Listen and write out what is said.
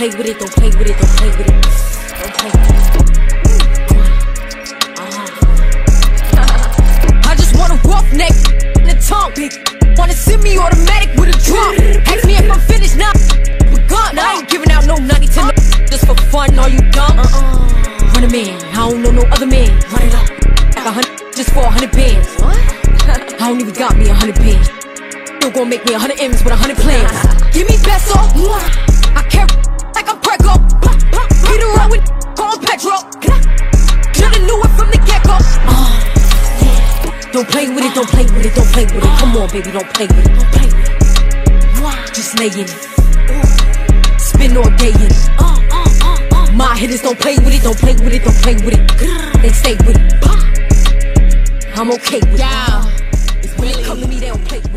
play with it, don't play with it, don't play with it. Don't play with it. Uh-huh. I just want a rough neck in the tongue. Wanna send me automatic with a drum. Ask me if I'm finished now. Begun. I ain't giving out no 90 to no just for fun. Are you dumb? Uh-uh. Run a man. I don't know no other man. Run it up. Like a hundred just for a hundred bands. What? I don't even got me a hundred bands. Still gonna make me a hundred M's with a hundred plans. Give me peso. I Don't play with it, don't play with it, don't play with it. Come on, baby, don't play with it, don't play with it. Just lay in it. Spin all day in it. My hitters don't play with it, don't play with it, don't play with it. They stay with it. I'm okay with it. Yeah. When it come to me, they don't play with it.